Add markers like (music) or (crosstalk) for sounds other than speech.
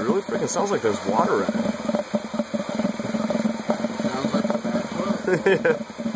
it really freaking sounds like there's water in it. Sounds like a bad yeah. (laughs)